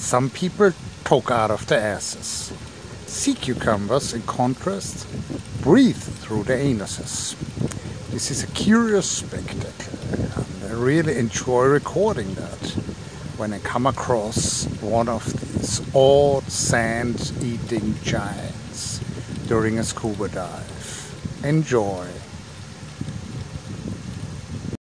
Some people poke out of their asses. Sea cucumbers, in contrast, breathe through their anuses. This is a curious spectacle, and I really enjoy recording that when I come across one of these odd sand-eating giants during a scuba dive. Enjoy!